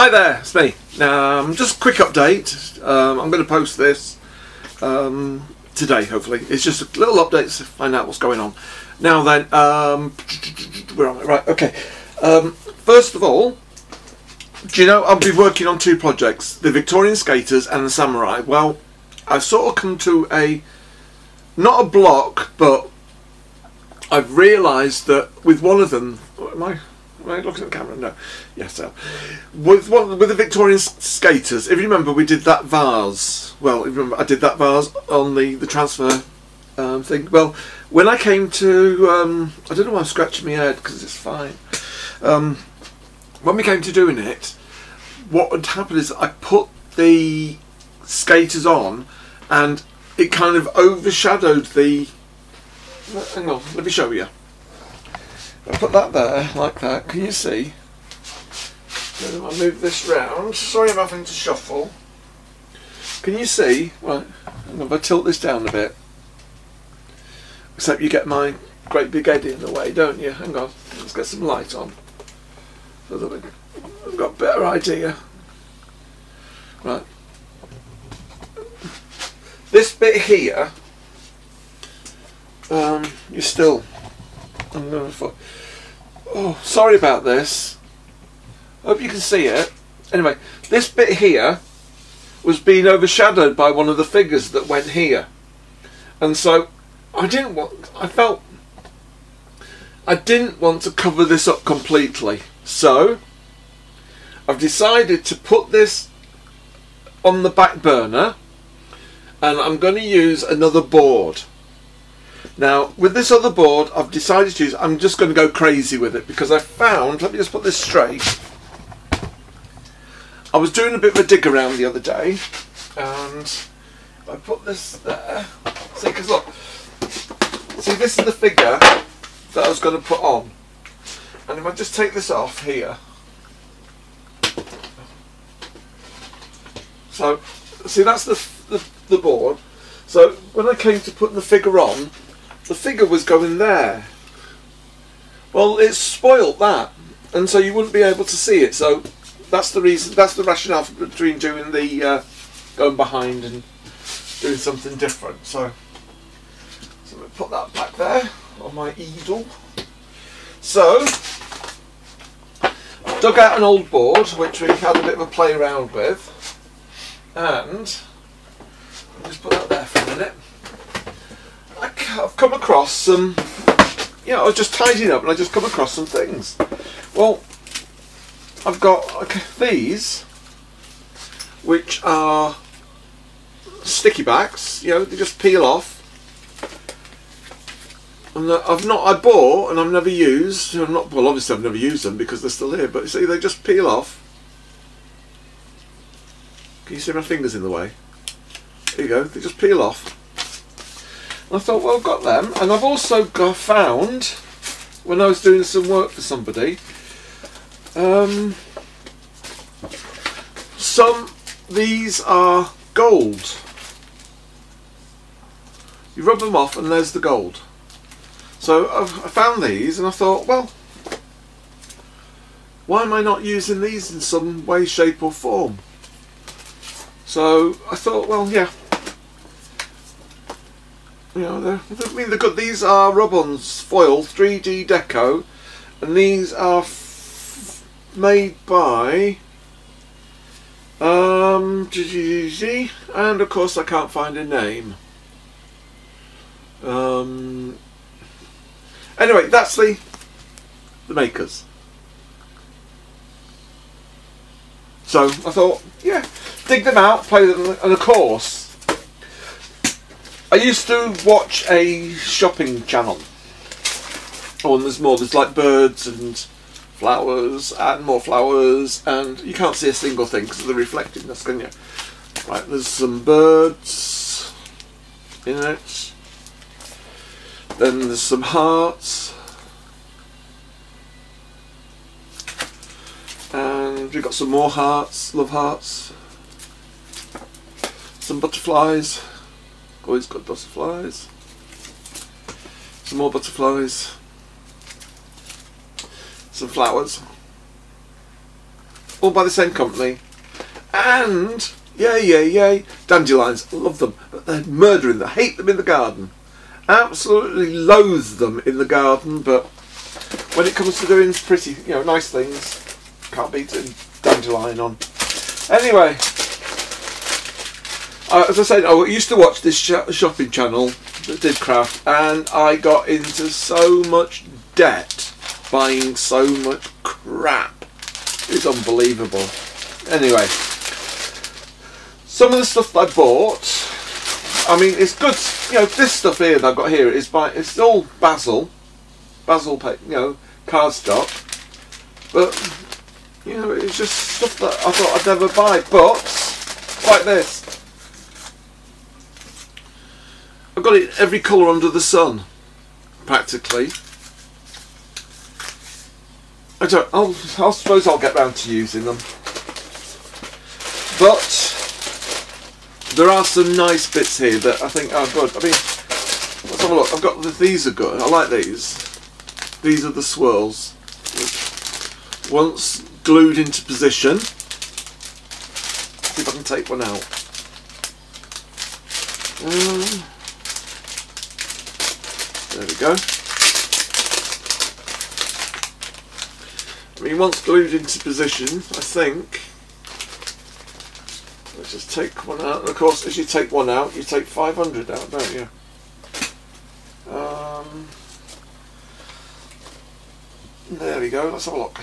Hi there, it's me. Um, just quick update. Um, I'm going to post this um, today, hopefully. It's just a little update to find out what's going on. Now then, um, where am I? Right, okay. Um, first of all, do you know I'll be working on two projects: the Victorian Skaters and the Samurai. Well, I've sort of come to a not a block, but I've realised that with one of them, am I? I looking at the camera? No. Yes, so with one with the Victorian skaters. If you remember, we did that vase. Well, remember I did that vase on the the transfer um, thing. Well, when I came to, um, I don't know why I'm scratching my head because it's fine. Um, when we came to doing it, what had happened is I put the skaters on, and it kind of overshadowed the. Hang on, let me show you. I put that there like that. Can you see? Then I move this round. Sorry, I'm having to shuffle. Can you see? Right, I'm going to tilt this down a bit. Except you get my great big head in the way, don't you? Hang on, let's get some light on. So that I've got a better idea. Right. This bit here, um, you're still. I'm going to. Oh, sorry about this. Hope you can see it. Anyway, this bit here was being overshadowed by one of the figures that went here, and so I didn't want. I felt I didn't want to cover this up completely, so I've decided to put this on the back burner, and I'm going to use another board. Now, with this other board, I've decided to use. I'm just going to go crazy with it because I found. Let me just put this straight. I was doing a bit of a dig around the other day, and I put this there. See, because look, See, this is the figure that I was going to put on. And if I just take this off here. So, see, that's the, the, the board. So, when I came to put the figure on, the figure was going there. Well, it's spoilt that. And so you wouldn't be able to see it. So, that's the reason, that's the rationale between doing the, uh, going behind and doing something different. So, let me put that back there on my easel. So, I dug out an old board which we had a bit of a play around with, and I'll just put that there for a minute. I've come across some, you know, I was just tidying up and I just come across some things. Well, I've got these, which are sticky backs, you know, they just peel off I've not. I bought and I've never used. I'm not. Well, obviously I've never used them because they're still here. But see, they just peel off. Can you see my fingers in the way? There you go. They just peel off. I thought, well, I've got them, and I've also got found when I was doing some work for somebody. Um, some these are gold. You rub them off, and there's the gold. So I found these and I thought, well, why am I not using these in some way, shape or form? So I thought, well, yeah. I mean, they're good. These are rub-ons foil 3D deco, and these are made by um, and of course I can't find a name. Um, Anyway, that's the the makers. So I thought, yeah, dig them out, play them, and of course, I used to watch a shopping channel. Oh, and there's more. There's like birds and flowers and more flowers, and you can't see a single thing because of the reflectiveness, can you? Right, there's some birds in it. Then there's some hearts. And we've got some more hearts, love hearts. Some butterflies. Always got butterflies. Some more butterflies. Some flowers. all by the same company. And yay, yay, yay, dandelions. Love them, but they're murdering. them. hate them in the garden. Absolutely loathe them in the garden, but when it comes to doing pretty, you know, nice things, can't beat a dandelion on. Anyway, uh, as I said, I used to watch this sh shopping channel that did craft, and I got into so much debt buying so much crap. It's unbelievable. Anyway, some of the stuff I bought, I mean, it's good. You know, this stuff here that I've got here is by it's all Bazzill, Bazzill, you know, cardstock, but you know, it's just stuff that I thought I'd never buy. But like this, I've got it every colour under the sun, practically. I don't. I'll, I suppose I'll get round to using them, but there are some nice bits here that I think are good. I mean, let's have a look. I've got the, these are good. I like these. These are the swirls. Once glued into position. See if I can take one out. Um, there we go. I mean, once glued into position, I think. Let's just take one out. Of course, as you take one out, you take 500 out, don't you? Um, there we go. Let's have a look.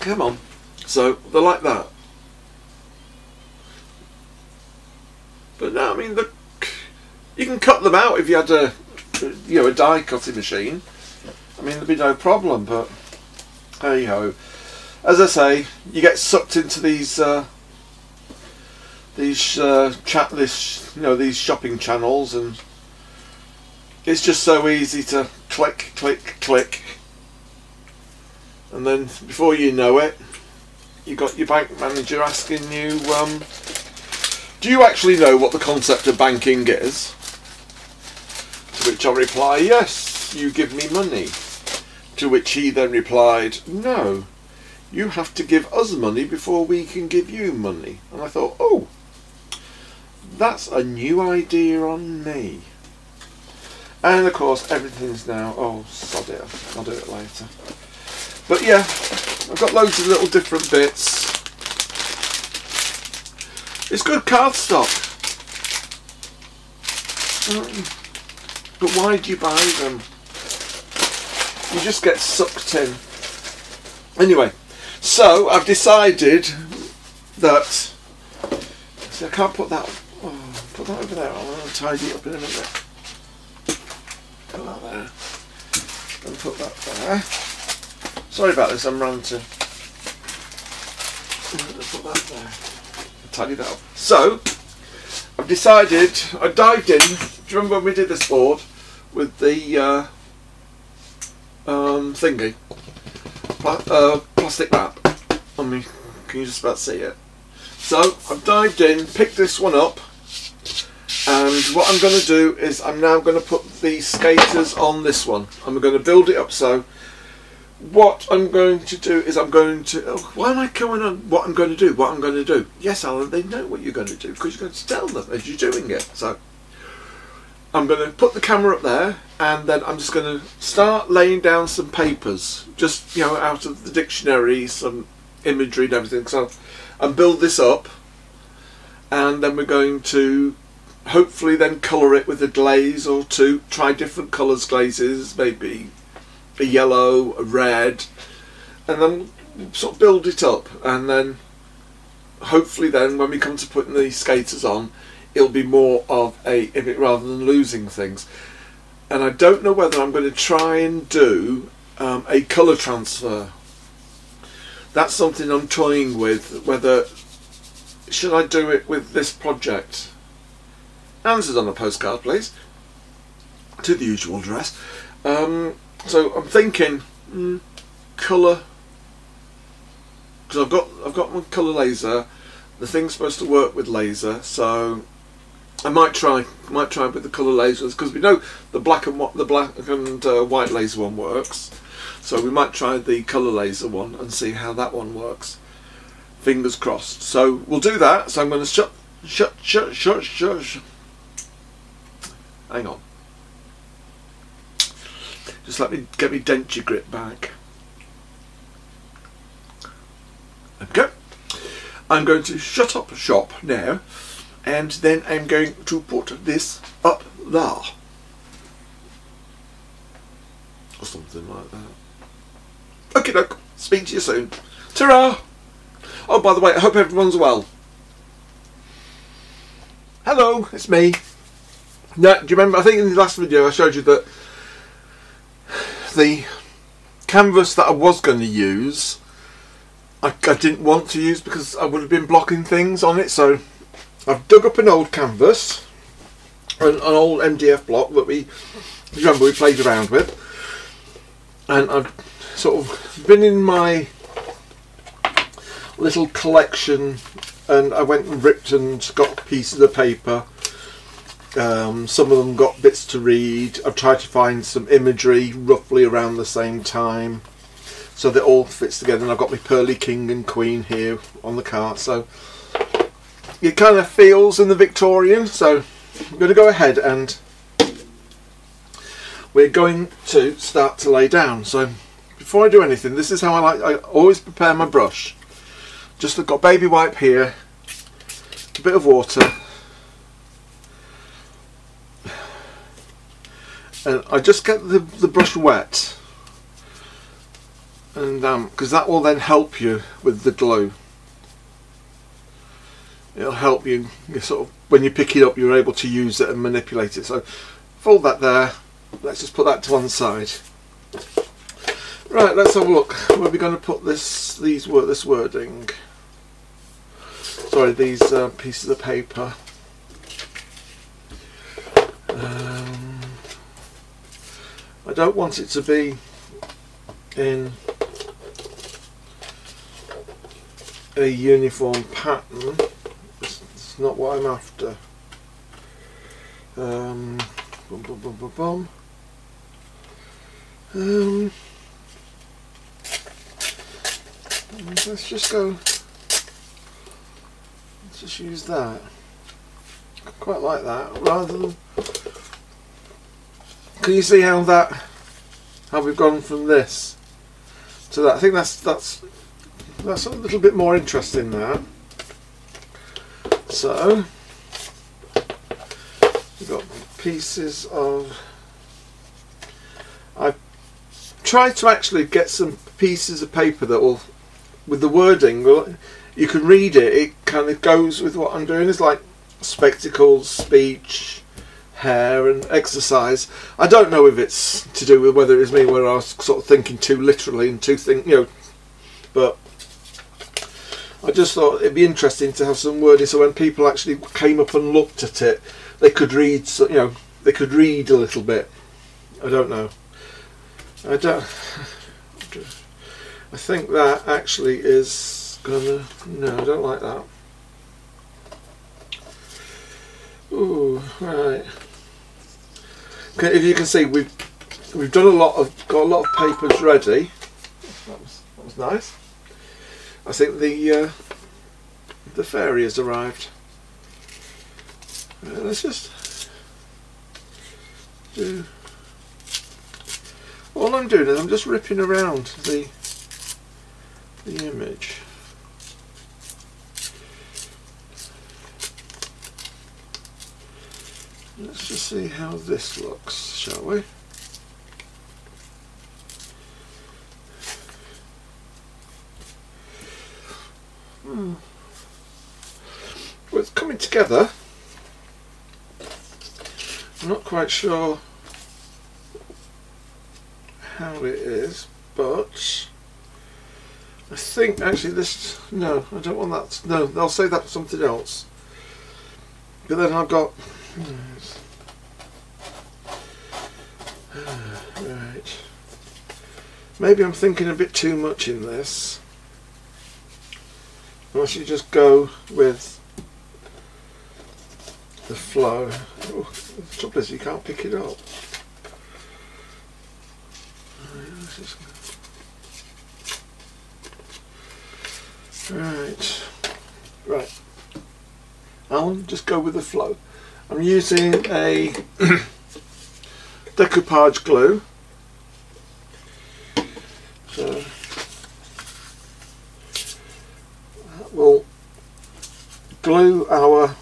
Come on. So they're like that. But now, I mean, the, you can cut them out if you had a, you know, a die cutting machine. I mean, there'd be no problem, but hey ho. As I say, you get sucked into these uh, these uh, chat you know these shopping channels, and it's just so easy to click, click, click, and then before you know it, you've got your bank manager asking you, um, "Do you actually know what the concept of banking is?" Which I reply, "Yes, you give me money." To which he then replied, No, you have to give us money before we can give you money. And I thought, Oh, that's a new idea on me. And of course, everything's now, oh, sod it, I'll do it later. But yeah, I've got loads of little different bits. It's good cardstock. Mm. But why do you buy them? you just get sucked in. Anyway, so I've decided that. See, I can't put that. Oh, put that over there. I want to tidy it up in a minute. Put that there. And put that there. Sorry about this. I'm ranting. Put that there. Tidy that up. So I've decided. I dived in. Do you remember when we did this board with the? Uh, um, thingy. Pla uh, plastic wrap. I mean, can you just about see it? So I've dived in, picked this one up, and what I'm going to do is I'm now going to put the skaters on this one. I'm going to build it up so what I'm going to do is I'm going to. Oh, why am I going on? What I'm going to do? What I'm going to do? Yes, Alan, they know what you're going to do because you're going to tell them as you're doing it. So I'm going to put the camera up there and then I'm just going to start laying down some papers, just you know, out of the dictionary, some imagery and everything. So, and build this up, and then we're going to hopefully then colour it with a glaze or two. Try different colours glazes, maybe a yellow, a red, and then sort of build it up, and then hopefully then when we come to putting the skaters on it'll be more of a rather than losing things. And I don't know whether I'm going to try and do um, a colour transfer. That's something I'm toying with. Whether should I do it with this project? Answers on a postcard, please. To the usual address. Um, so I'm thinking mm, colour because I've got I've got my colour laser. The thing's supposed to work with laser, so I might try, might try with the colour lasers because we know the black and the black and uh, white laser one works. So we might try the colour laser one and see how that one works. Fingers crossed. So we'll do that. So I'm going to shut, shut, shut, shut, shut. shut. Hang on. Just let me get me denture grip back. Okay. I'm going to shut up shop now and then I'm going to put this up there. Or something like that. Okay, look. Speak to you soon. ta Oh, by the way, I hope everyone's well. Hello, it's me. Now, do you remember? I think in the last video I showed you that the canvas that I was going to use I, I didn't want to use because I would have been blocking things on it so I've dug up an old canvas an, an old MDF block that we remember we played around with. And I've sort of been in my little collection and I went and ripped and got pieces of paper. Um, some of them got bits to read. I've tried to find some imagery roughly around the same time so that all fits together and I've got my pearly king and queen here on the cart so it kind of feels in the Victorian so I'm going to go ahead and we're going to start to lay down. So before I do anything this is how I like I always prepare my brush. Just I've got baby wipe here a bit of water. And I just get the, the brush wet. And because um, that will then help you with the glue it'll help you, you sort of when you pick it up you're able to use it and manipulate it. So fold that there. Let's just put that to one side. Right let's have a look. Where we're we going to put this these this wording? Sorry these uh, pieces of paper. Um, I don't want it to be in a uniform pattern not what I'm after um, boom, boom, boom, boom, boom. Um, let's just go let's just use that quite like that rather than can you see how that how we've gone from this to that I think that's that's that's a little bit more interesting that. So we've got pieces of I've tried to actually get some pieces of paper that will with the wording you can read it it kind of goes with what I'm doing it's like spectacles speech hair and exercise. I don't know if it's to do with whether it's me where I was sort of thinking too literally and too think you know but I just thought it'd be interesting to have some wording so when people actually came up and looked at it they could read you know they could read a little bit. I don't know. I don't I think that actually is gonna no I don't like that. Ooh, right. Okay, if you can see we've we've done a lot of got a lot of papers ready. That was, that was nice I think the uh, the fairy has arrived. Uh, let's just do. All I'm doing is I'm just ripping around the the image. Let's just see how this looks, shall we? Hmm. Well, it's coming together. I'm not quite sure how it is, but I think actually this, no, I don't want that, no, I'll say that for something else. But then I've got, right, maybe I'm thinking a bit too much in this. Unless you just go with the flow. Oh, the trouble is you can't pick it up. Right, right. I'll just go with the flow. I'm using a decoupage glue. So that will glue our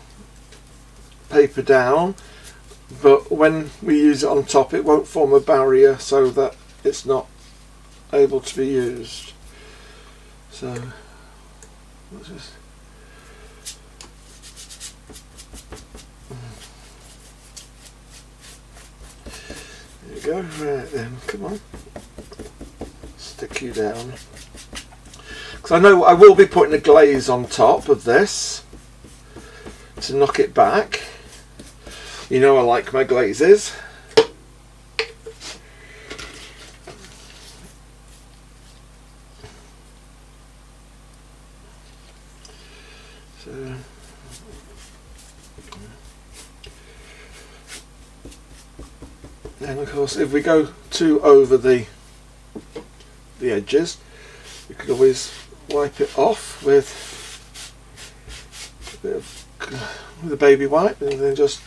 paper down but when we use it on top it won't form a barrier so that it's not able to be used. So let's just there you go. Right then come on. Stick you down. Because I know I will be putting a glaze on top of this to knock it back you know I like my glazes. So and of course if we go too over the the edges you could always wipe it off with a bit of with a baby wipe and then just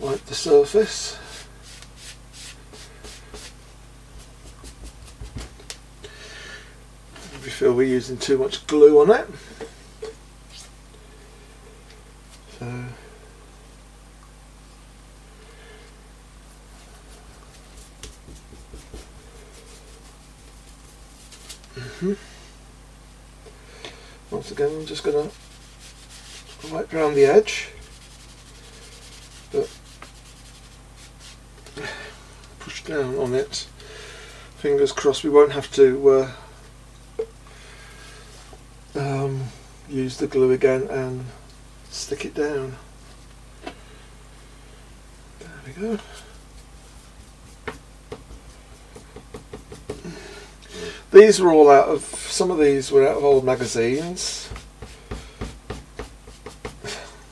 wipe the surface. If you feel we're using too much glue on it. So mm -hmm. Once again I'm just going to wipe around the edge but push down on it. Fingers crossed we won't have to uh, um, use the glue again and stick it down. There we go. These were all out of, some of these were out of old magazines.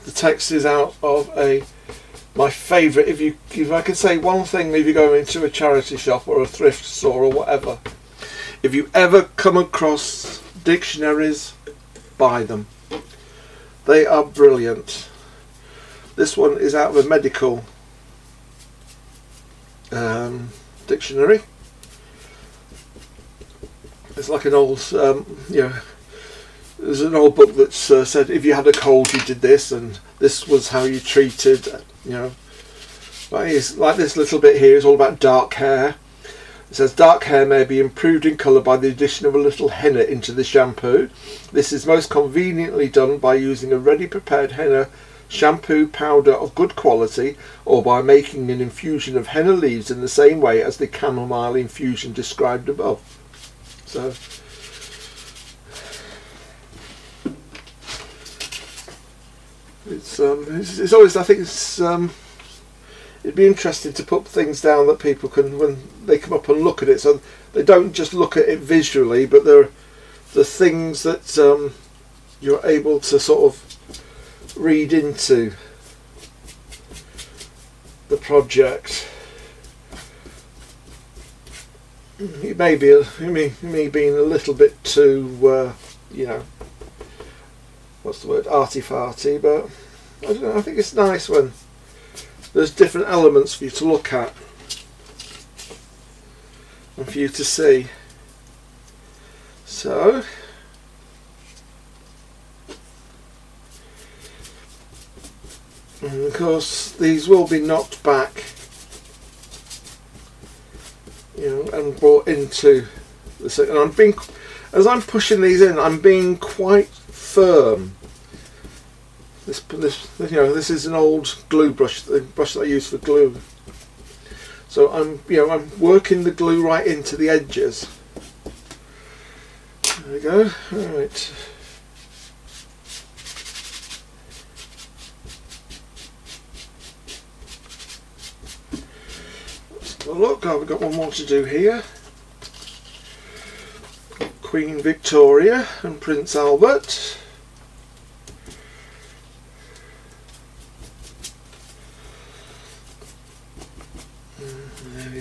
The text is out of a my favourite, if you if I could say one thing, if you go into a charity shop or a thrift store or whatever, if you ever come across dictionaries, buy them. They are brilliant. This one is out of a medical um, dictionary. It's like an old, um, you know, there's an old book that uh, said if you had a cold you did this and this was how you treated you know. Like, like this little bit here is all about dark hair. It says dark hair may be improved in colour by the addition of a little henna into the shampoo. This is most conveniently done by using a ready prepared henna shampoo powder of good quality or by making an infusion of henna leaves in the same way as the chamomile infusion described above. So it's um, it's, it's always I think it's um, it'd be interesting to put things down that people can when they come up and look at it, so they don't just look at it visually, but they're the things that um, you're able to sort of read into the project. It may be a, me, me being a little bit too, uh, you know, what's the word, arty farty, but I know, I think it's nice when there's different elements for you to look at and for you to see. So, and of course these will be knocked back you know and brought into the and I'm being as I'm pushing these in I'm being quite firm this, this, you know, this is an old glue brush, the brush that I use for glue. So I'm, you know, I'm working the glue right into the edges. There we go. All right. look, oh, I've got one more to do here. Queen Victoria and Prince Albert.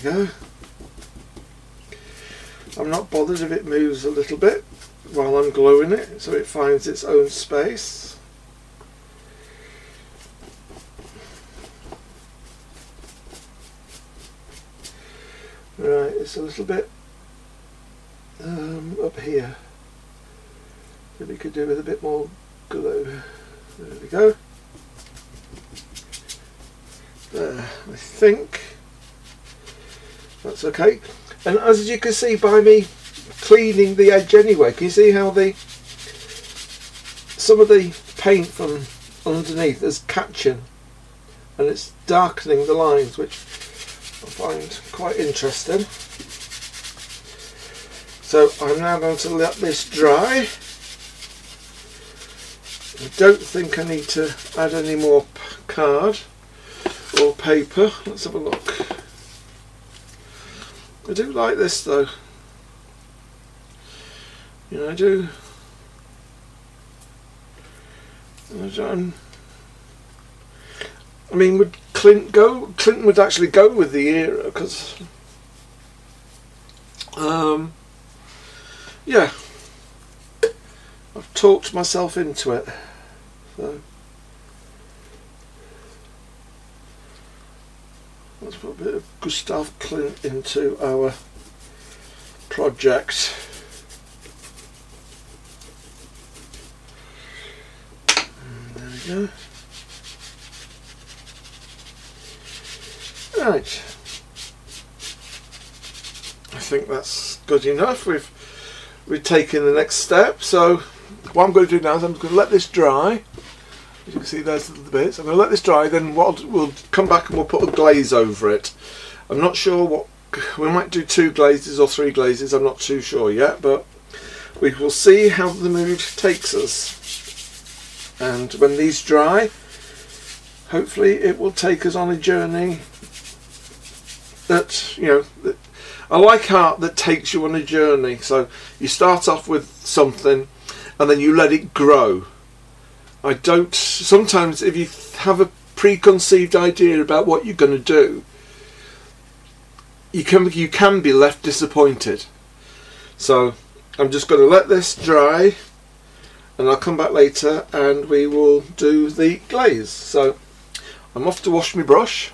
go. I'm not bothered if it moves a little bit. while I'm gluing it so it finds its own space. Right, it's a little bit um, up here that we could do with a bit more glue. There we go. There, I think that's okay. And as you can see by me cleaning the edge anyway, can you see how the some of the paint from underneath is catching and it's darkening the lines which I find quite interesting. So I'm now going to let this dry. I don't think I need to add any more card or paper. Let's have a look. I do like this though. You know, I do. I, I mean, would Klimt go? Clinton would actually go with the era because, um, yeah, I've talked myself into it. So let's put a bit of Gustav Klimt into our project. Right. I think that's good enough. We've we've taken the next step. So what I'm going to do now is I'm going to let this dry. As you can see there's the bits. I'm going to let this dry then what we'll come back and we'll put a glaze over it. I'm not sure what, we might do two glazes or three glazes, I'm not too sure yet but we will see how the mood takes us. And when these dry, hopefully it will take us on a journey that, you know, that, I like art that takes you on a journey. So you start off with something and then you let it grow I don't. Sometimes, if you have a preconceived idea about what you're going to do, you can you can be left disappointed. So I'm just going to let this dry, and I'll come back later and we will do the glaze. So I'm off to wash my brush.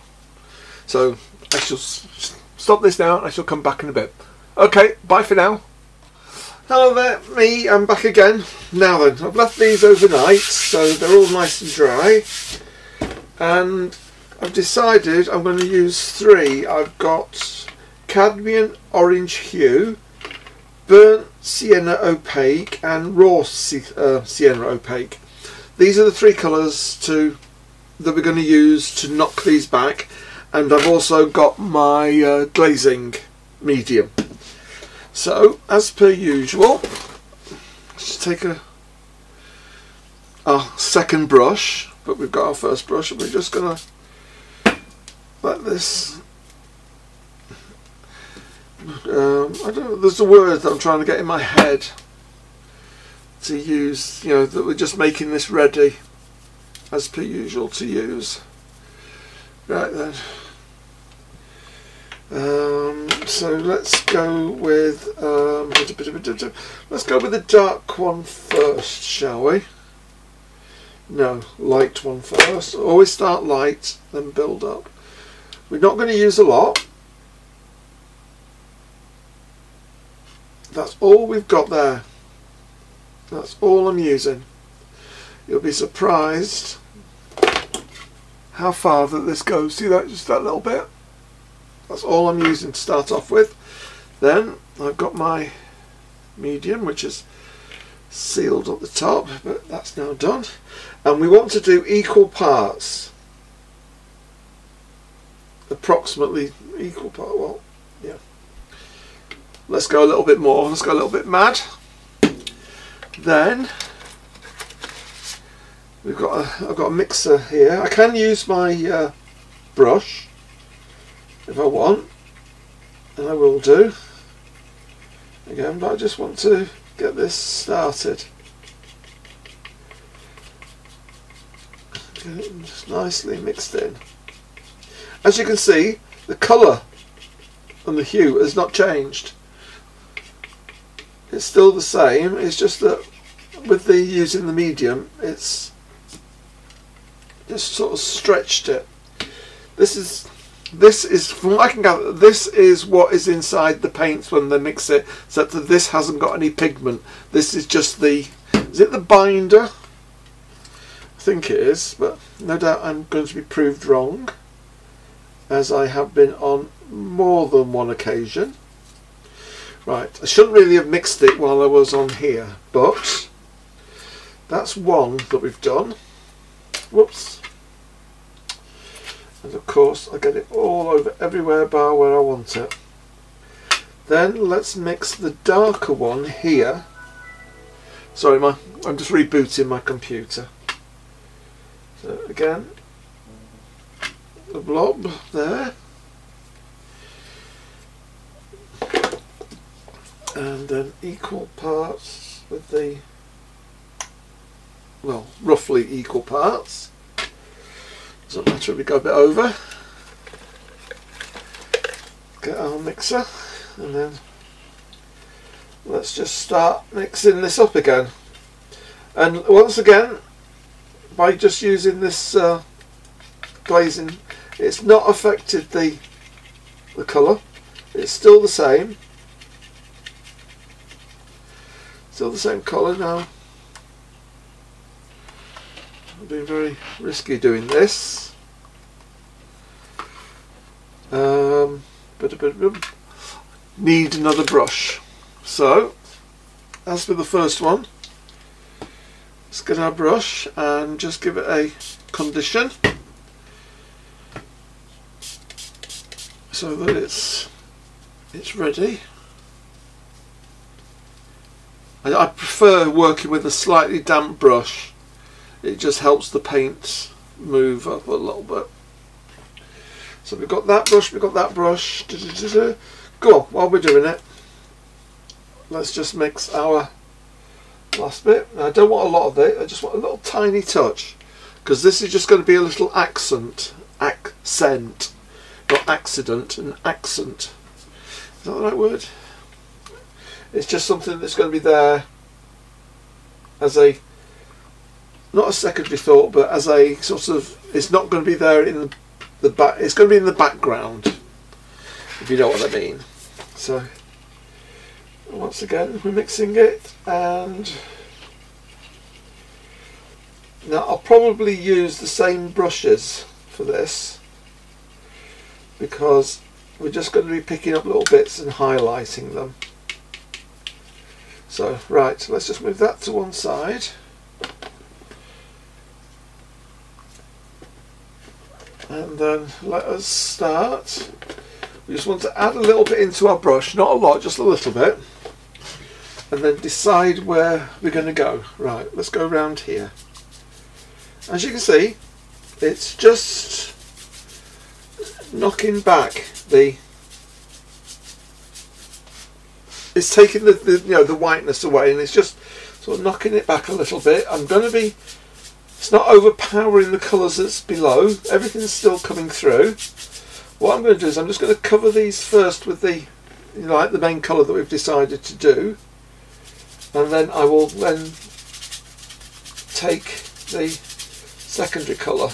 So I shall stop this now. and I shall come back in a bit. Okay, bye for now. Hello there, me, I'm back again. Now then, I've left these overnight so they're all nice and dry and I've decided I'm going to use three. I've got cadmium orange hue, burnt sienna opaque and raw uh, sienna opaque. These are the three colours to that we're going to use to knock these back and I've also got my uh, glazing medium. So, as per usual, let's take a our second brush, but we've got our first brush and we're just going to let this um, I don't know, there's a word that I'm trying to get in my head to use, you know, that we're just making this ready as per usual to use. Right then. Um, so let's go with um, let's go with the dark one first, shall we? No, light one first. Always start light, then build up. We're not going to use a lot. That's all we've got there. That's all I'm using. You'll be surprised how far that this goes. See that? Just that little bit. That's all I'm using to start off with. Then I've got my medium which is sealed at the top but that's now done and we want to do equal parts approximately equal part well let's go a little bit more. Let's go a little bit mad. Then we've got a, I've got a mixer here. I can use my uh, brush if I want and I will do. Again but I just want to get this started. Just nicely mixed in. As you can see the colour and the hue has not changed it's still the same. It's just that with the using the medium, it's just sort of stretched it. This is this is from what I can gather. This is what is inside the paints when they mix it. Except that this hasn't got any pigment. This is just the is it the binder? I think it is, but no doubt I'm going to be proved wrong, as I have been on more than one occasion. Right, I shouldn't really have mixed it while I was on here, but that's one that we've done. Whoops. And of course I get it all over everywhere bar where I want it. Then let's mix the darker one here. Sorry, my I'm just rebooting my computer. So again, the blob there. And then equal parts with the well, roughly equal parts. Doesn't matter if we go a bit over. Get our mixer and then let's just start mixing this up again. And once again, by just using this uh, glazing, it's not affected the the colour. It's still the same. Still the same colour now. I've been very risky doing this. Um, but, but, but need another brush. So, as with the first one, let's get our brush and just give it a condition so that it's it's ready. I, I prefer working with a slightly damp brush it just helps the paint move up a little bit. So we've got that brush, we've got that brush. Go on, while we're doing it, let's just mix our last bit. Now, I don't want a lot of it, I just want a little tiny touch. Because this is just going to be a little accent. Accent. Not accident, an accent. Is that the right word? It's just something that's going to be there as a not a secondary thought, but as a sort of, it's not going to be there in the, the back. It's going to be in the background, if you know what I mean. So once again, we're mixing it, and now I'll probably use the same brushes for this because we're just going to be picking up little bits and highlighting them. So right, let's just move that to one side. and then let us start. We just want to add a little bit into our brush not a lot just a little bit and then decide where we're going to go. Right let's go around here. As you can see it's just knocking back the it's taking the, the you know the whiteness away and it's just sort of knocking it back a little bit I'm going to be it's not overpowering the colours that's below. Everything's still coming through. What I'm going to do is I'm just going to cover these first with the you know, like the main colour that we've decided to do. And then I will then take the secondary colour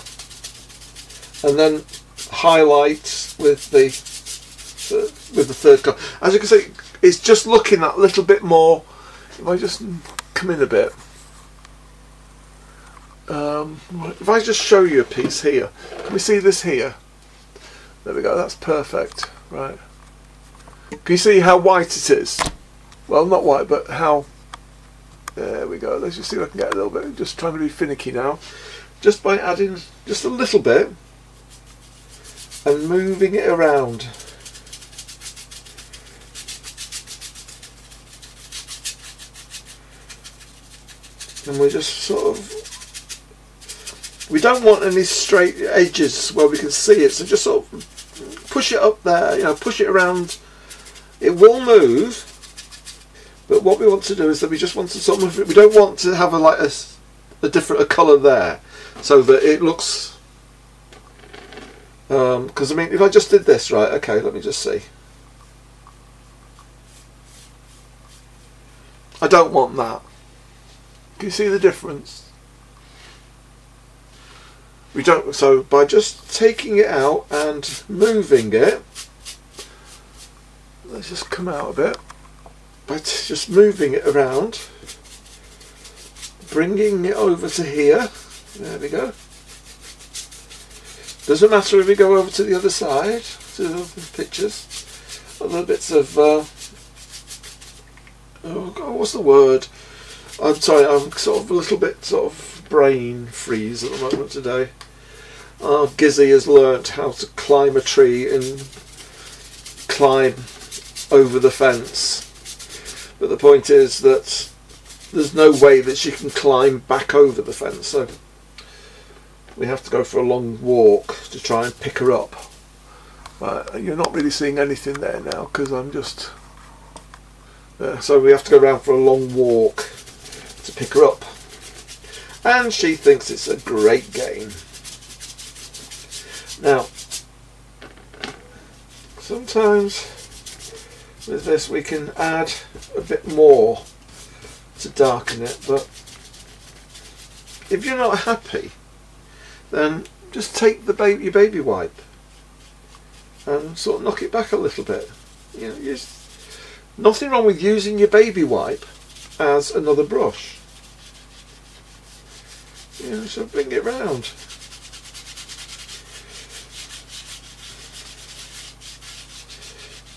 and then highlight with the with the third colour. As you can see, it's just looking that little bit more. If I just come in a bit. Um, if I just show you a piece here, can we see this here? There we go, that's perfect. Right. Can you see how white it is? Well, not white, but how... There we go. Let's just see if I can get a little bit. Just trying to be finicky now. Just by adding just a little bit and moving it around. And we're just sort of we don't want any straight edges where we can see it, so just sort of push it up there, you know, push it around. It will move, but what we want to do is that we just want to sort of, we don't want to have a like a, a different a colour there, so that it looks, because um, I mean, if I just did this, right, okay, let me just see. I don't want that. Can you see the difference? We don't, so by just taking it out and moving it, let's just come out a bit, by just moving it around, bringing it over to here, there we go. Doesn't matter if we go over to the other side, to the pictures, other bits of, uh, oh God, what's the word? I'm sorry, I'm sort of a little bit sort of brain freeze at the moment today. Our Gizzy has learnt how to climb a tree and climb over the fence. But the point is that there's no way that she can climb back over the fence, so we have to go for a long walk to try and pick her up. But you're not really seeing anything there now because I'm just. Uh, so we have to go around for a long walk to pick her up. And she thinks it's a great game. Now, sometimes with this we can add a bit more to darken it, but if you're not happy, then just take the baby, your baby wipe and sort of knock it back a little bit. You know, nothing wrong with using your baby wipe as another brush. You know, so bring it round.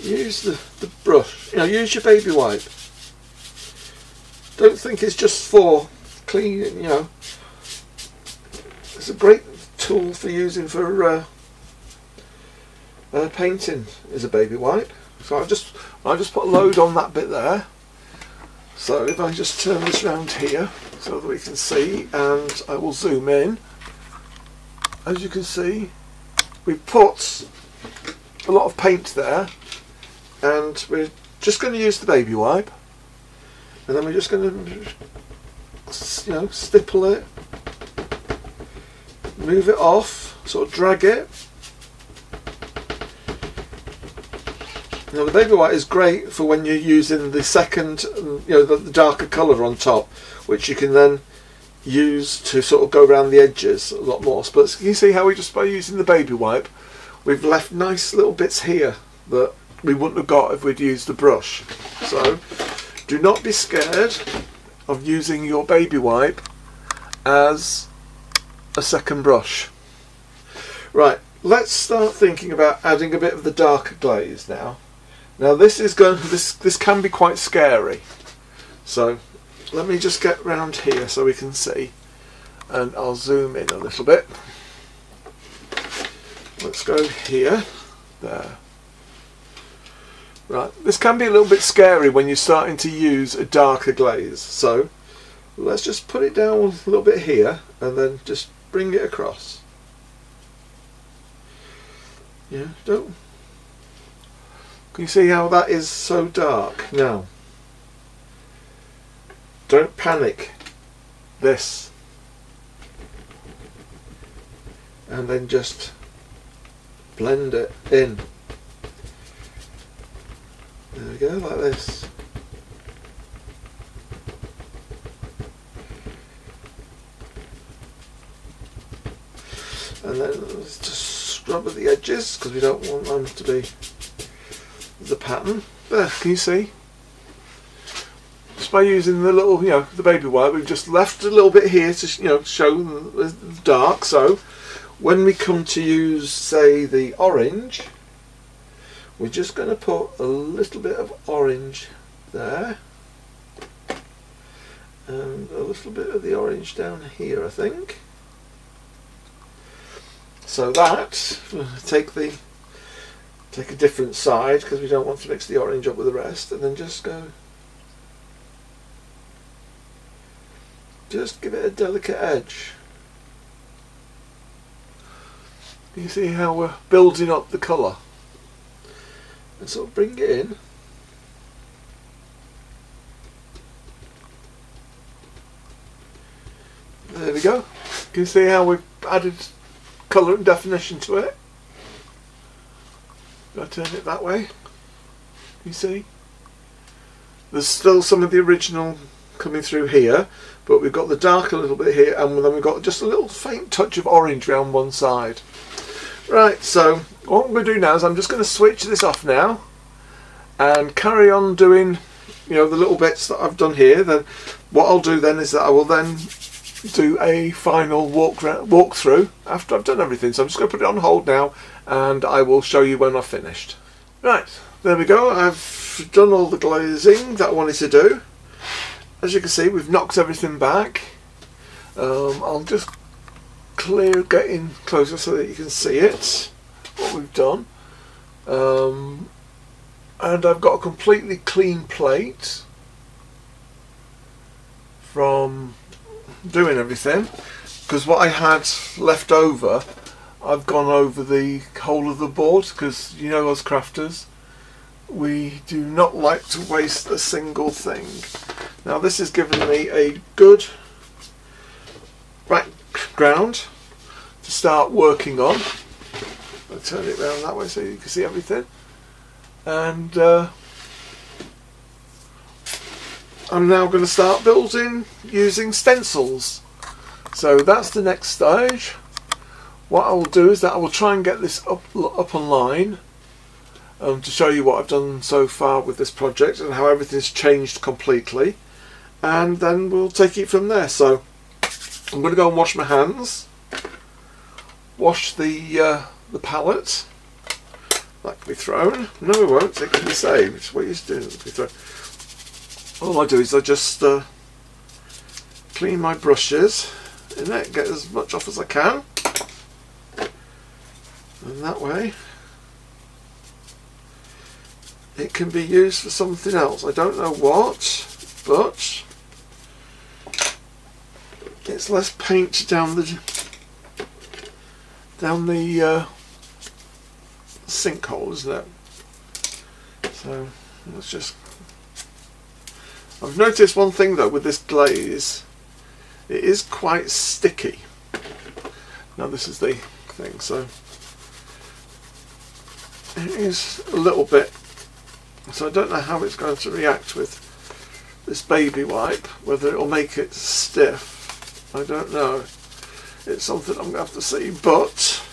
Use the, the brush, you know, use your baby wipe. Don't think it's just for cleaning, you know. It's a great tool for using for uh, uh, painting is a baby wipe. So I just I just put a load on that bit there. So if I just turn this round here so that we can see and I will zoom in. As you can see we've put a lot of paint there and we're just going to use the baby wipe and then we're just going to you know stipple it move it off sort of drag it Now the baby white is great for when you're using the second, mm, you know, the, the, darker colour on top, which you can then use to sort of go around the edges a lot more. But you see how we just by using the baby wipe, we've left nice little bits here that we wouldn't have got if we'd used the brush. So do not be scared of using your baby wipe as a second brush. Right, let's start thinking about adding a bit of the darker glaze now. Now this is going this this can be quite scary. So let me just get round here so we can see and I'll zoom in a little bit. Let's go here. There. Right, this can be a little bit scary when you're starting to use a darker glaze. So let's just put it down a little bit here and then just bring it across. Yeah, don't can you see how that is so dark? Now, don't panic. This. And then just blend it in. There we go, like this. And then just scrub at the edges because we don't want them to be the pattern. There, can you see? Just by using the little, you know, the baby wipe, we've just left a little bit here to, you know, show the dark. So when we come to use, say, the orange, we're just going to put a little bit of orange there. And a little bit of the orange down here, I think. So that, take the take a different side because we don't want to mix the orange up with the rest and then just go just give it a delicate edge. You see how we're building up the colour? And sort of bring it in. There we go. You can see how we've added colour and definition to it I turn it that way. You see? there's still some of the original coming through here but we've got the dark a little bit here and then we've got just a little faint touch of orange around one side right so what I'm going to do now is I'm just going to switch this off now and carry on doing you know the little bits that I've done here then what I'll do then is that I will then do a final walk walkthrough after I've done everything so I'm just going to put it on hold now and I will show you when I've finished. Right there we go. I've done all the glazing that I wanted to do. As you can see we've knocked everything back. Um, I'll just clear getting closer so that you can see it what we've done. Um, and I've got a completely clean plate from doing everything because what I had left over I've gone over the whole of the board because you know us crafters we do not like to waste a single thing. Now this has given me a good background to start working on. I'll turn it around that way so you can see everything. And uh, I'm now going to start building using stencils. So that's the next stage what I will do is that I will try and get this up, up online um, to show you what I've done so far with this project and how everything's changed completely and then we'll take it from there so I'm going to go and wash my hands wash the uh, the palette that can be thrown. No, it won't. It can be saved. What you do. It can be thrown. All I do is I just uh, clean my brushes in it, get as much off as I can. And that way it can be used for something else. I don't know what, but it's less paint down the down the uh, sinkhole, isn't it? So let's just. I've noticed one thing though with this glaze, it is quite sticky. Now this is the thing, so it is a little bit. So I don't know how it's going to react with this baby wipe, whether it will make it stiff. I don't know. It's something I'm going to have to see, but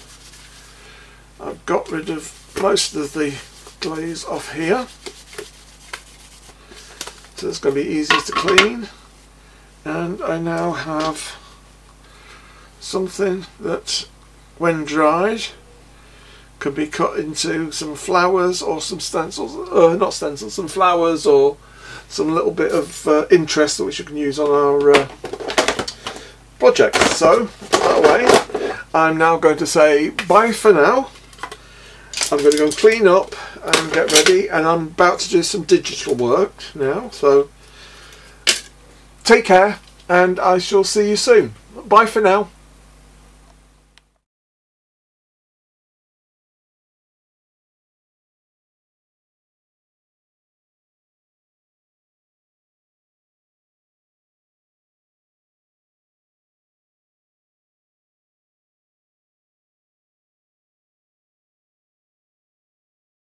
I've got rid of most of the glaze off here so it's going to be easy to clean and I now have something that when dried can be cut into some flowers or some stencils, uh, not stencils, some flowers or some little bit of uh, interest which you can use on our uh, project. So, that way, I'm now going to say bye for now. I'm going to go and clean up and get ready and I'm about to do some digital work now so take care and I shall see you soon bye for now